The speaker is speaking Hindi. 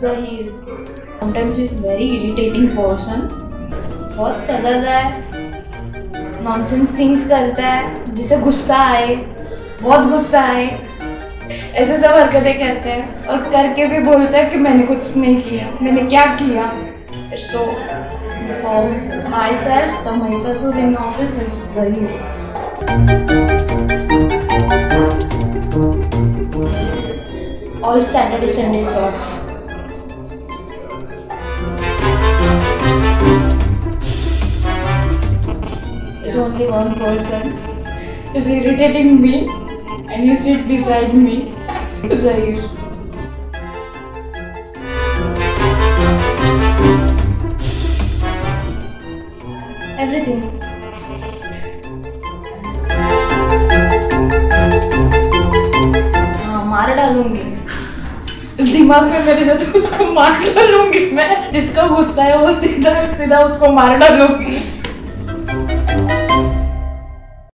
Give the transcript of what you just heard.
Zahir. Sometimes he's very irritating person. बहुत सदद है नॉनसेंस थिंग्स करता है जिसे गुस्सा आए, बहुत गुस्सा आए, ऐसे सब हरकतें करते हैं और करके भी बोलता है कि मैंने कुछ नहीं किया, मैंने क्या किया so for myself the Mahishasur in office is Zahir. All Saturday, Sundays. There's only one person who's irritating me and he sits beside me. Zahir. Everything. हाँ मार डालूँगी दिमाग में मेरे जाते उसको मार डालूँगी मैं। जिसका गुस्सा है वो सीधा सीधा उसको मार डालूँगी।